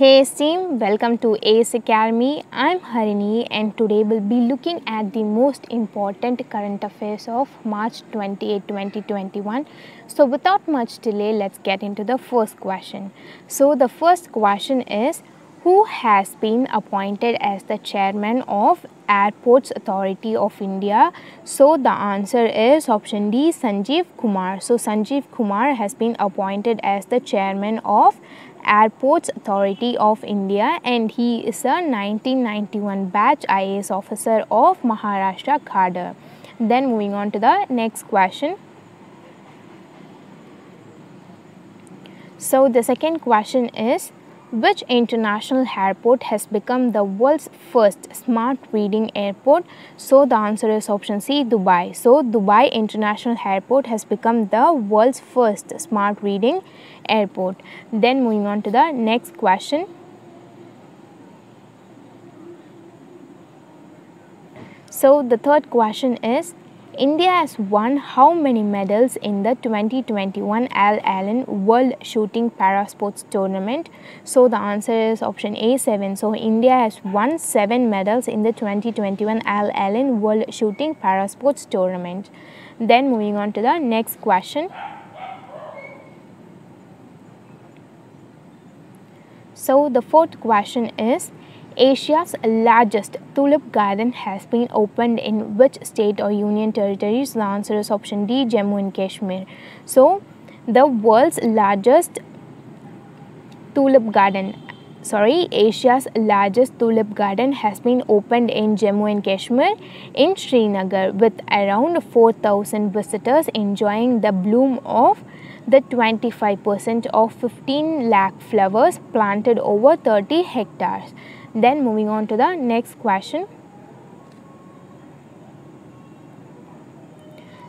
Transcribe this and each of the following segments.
Hey team, welcome to ACE Academy. I'm Harini and today we'll be looking at the most important current affairs of March 28, 2021. So without much delay, let's get into the first question. So the first question is who has been appointed as the chairman of Airports Authority of India? So the answer is option D Sanjeev Kumar. So Sanjeev Kumar has been appointed as the chairman of Airports Authority of India and he is a 1991 batch IAS officer of Maharashtra cadre. Then moving on to the next question. So the second question is which international airport has become the world's first smart reading airport? So the answer is option C, Dubai. So Dubai International Airport has become the world's first smart reading airport. Then moving on to the next question. So the third question is India has won how many medals in the 2021 Al Ain World Shooting Parasports Tournament? So the answer is option A 7. So India has won 7 medals in the 2021 Al Ain World Shooting Parasports Tournament. Then moving on to the next question. So the fourth question is Asia's largest tulip garden has been opened in which state or union territories? The answer is option D, Jammu and Kashmir. So, the world's largest tulip garden, sorry, Asia's largest tulip garden has been opened in Jammu and Kashmir in Srinagar with around 4,000 visitors enjoying the bloom of the 25% of 15 lakh flowers planted over 30 hectares. Then moving on to the next question.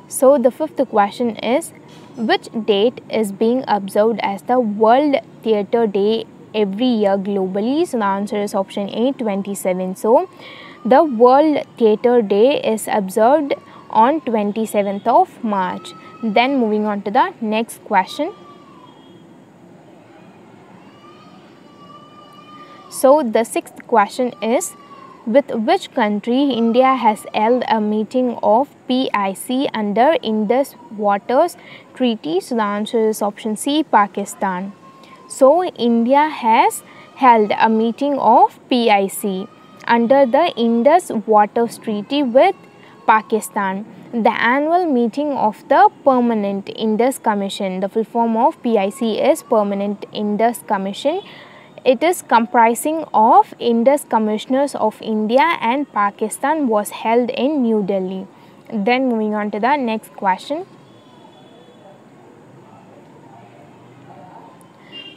So the fifth question is which date is being observed as the World Theatre Day every year globally? So the answer is option A 27. So the World Theatre Day is observed on 27th of March. Then moving on to the next question. So the sixth question is with which country India has held a meeting of PIC under Indus Waters Treaty? So the answer is option C Pakistan. So India has held a meeting of PIC under the Indus Waters Treaty with Pakistan. The annual meeting of the Permanent Indus Commission, the full form of PIC is Permanent Indus Commission it is comprising of Indus Commissioners of India and Pakistan was held in New Delhi. Then moving on to the next question.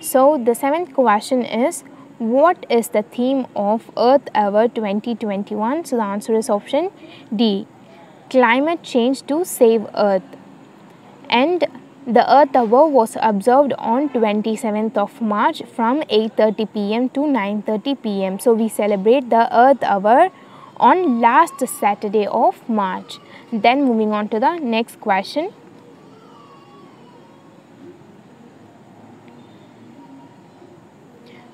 So the seventh question is what is the theme of Earth Hour 2021? So the answer is option D. Climate change to save Earth. And the Earth Hour was observed on 27th of March from 8.30 pm to 9.30 pm. So, we celebrate the Earth Hour on last Saturday of March. Then moving on to the next question.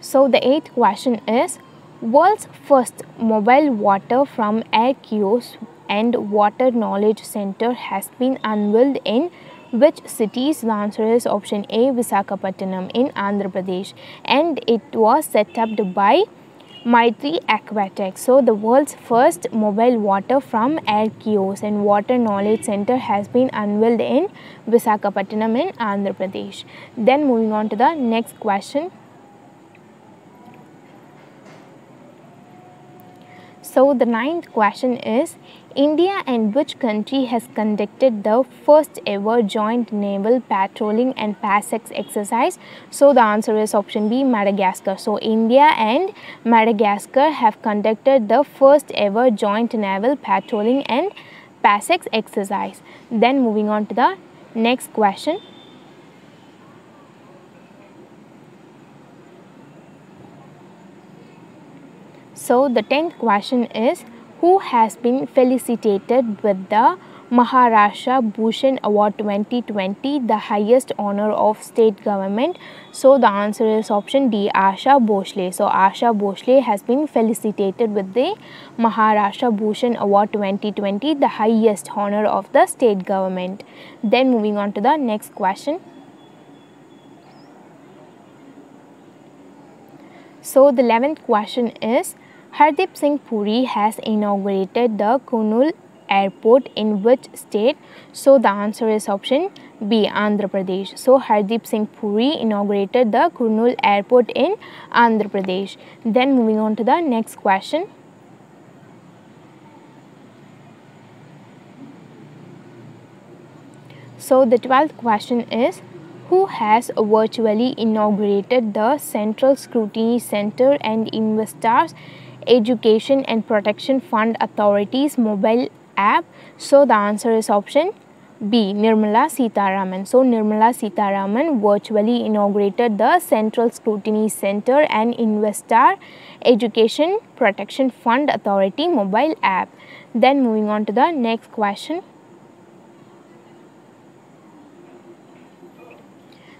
So, the eighth question is World's first mobile water from air kiosk and water knowledge center has been unveiled in which city's answer is option A Visakhapatnam in Andhra Pradesh and it was set up by Maitri Aquatech. So the world's first mobile water from air kiosk and water knowledge center has been unveiled in Visakhapatnam in Andhra Pradesh. Then moving on to the next question. So the ninth question is India and which country has conducted the first ever joint naval patrolling and PASEX exercise? So the answer is option B Madagascar. So India and Madagascar have conducted the first ever joint naval patrolling and PASEX exercise. Then moving on to the next question. So the tenth question is who has been felicitated with the Maharashtra Bhushan Award 2020, the highest honor of state government? So the answer is option D, Asha Bhosle. So Asha Bhosle has been felicitated with the Maharashtra Bhushan Award 2020, the highest honor of the state government. Then moving on to the next question. So the 11th question is Hardeep Singh Puri has inaugurated the Kurnool airport in which state? So the answer is option B Andhra Pradesh. So Hardeep Singh Puri inaugurated the Kurnool airport in Andhra Pradesh. Then moving on to the next question. So the 12th question is who has virtually inaugurated the Central Scrutiny Center and Investors Education and Protection Fund Authority's mobile app? So the answer is option B. Nirmala Sitharaman. So Nirmala Sitharaman virtually inaugurated the Central Scrutiny Center and Investor Education Protection Fund Authority mobile app. Then moving on to the next question.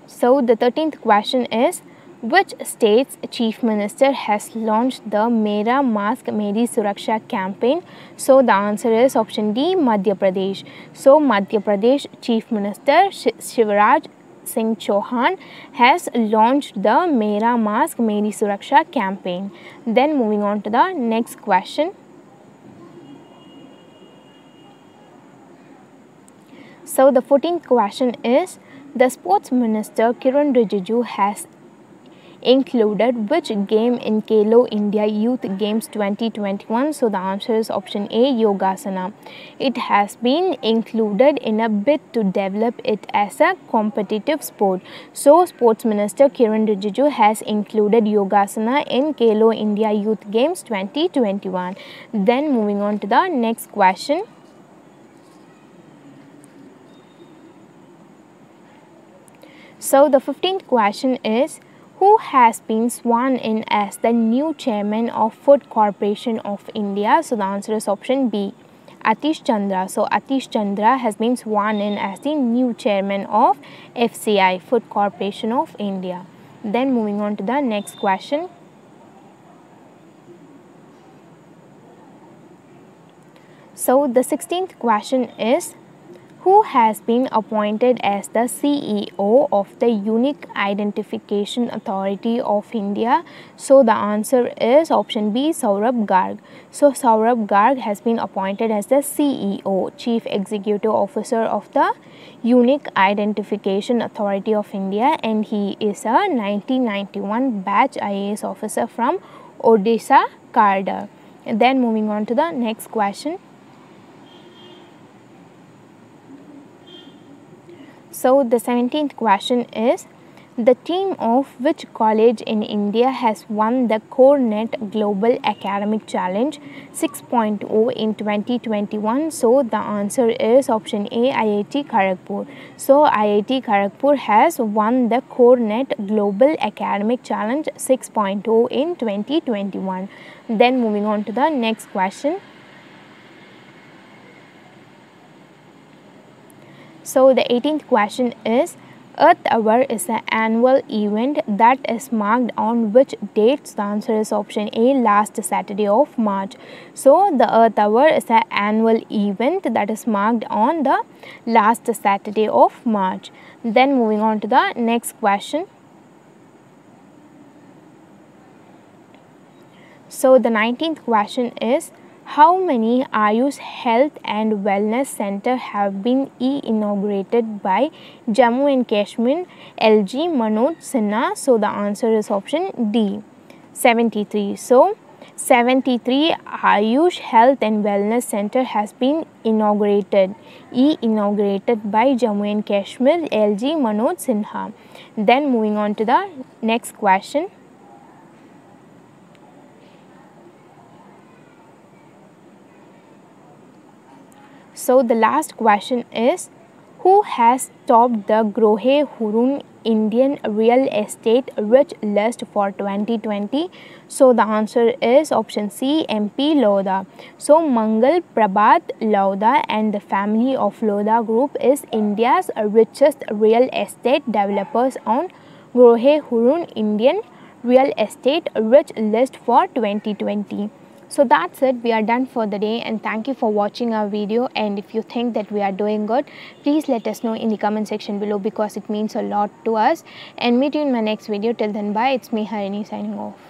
So the 13th question is which state's chief minister has launched the Mera Mask Meri Suraksha campaign? So the answer is option D Madhya Pradesh. So Madhya Pradesh chief minister Shivraj Singh Chauhan has launched the Mera Mask Meri Suraksha campaign. Then moving on to the next question. So the 14th question is the sports minister Kiran Rijiju has included which game in Khelo India Youth Games 2021? So the answer is option A Yogasana. It has been included in a bid to develop it as a competitive sport. So Sports Minister Kiran Rijiju has included Yogasana in Khelo India Youth Games 2021. Then moving on to the next question. So the 15th question is who has been sworn in as the new chairman of Food Corporation of India? So the answer is option B. Atish Chandra. So Atish Chandra has been sworn in as the new chairman of FCI, Food Corporation of India. Then moving on to the next question. So the 16th question is who has been appointed as the CEO of the Unique Identification Authority of India? So the answer is option B Saurabh Garg. So Saurabh Garg has been appointed as the CEO, Chief Executive Officer of the Unique Identification Authority of India and he is a 1991 batch IAS officer from Odisha, Carder. then moving on to the next question. So the 17th question is the team of which college in India has won the CoreNet Global Academic Challenge 6.0 in 2021? So the answer is option A IIT Kharagpur. So IIT Kharagpur has won the CoreNet Global Academic Challenge 6.0 in 2021. Then moving on to the next question. So the 18th question is Earth Hour is an annual event that is marked on which dates? The answer is option A, last Saturday of March. So, the Earth Hour is an annual event that is marked on the last Saturday of March. Then moving on to the next question. So, the 19th question is how many Ayush Health and Wellness Center have been inaugurated by Jammu and Kashmir LG Manoj Sinha? So the answer is option D 73. So 73 Ayush Health and Wellness Center has been inaugurated e inaugurated by Jammu and Kashmir LG Manoj Sinha. Then moving on to the next question. So the last question is who has topped the Grohe Hurun Indian real estate rich list for 2020? So the answer is option C MP Lodha. So Mangal Prabhat Lodha and the family of Lodha Group is India's richest real estate developers on Grohe Hurun Indian real estate rich list for 2020 so that's it. We are done for the day and thank you for watching our video. And if you think that we are doing good please let us know in the comment section below because it means a lot to us. And meet you in my next video. Till then bye. It's me harini signing off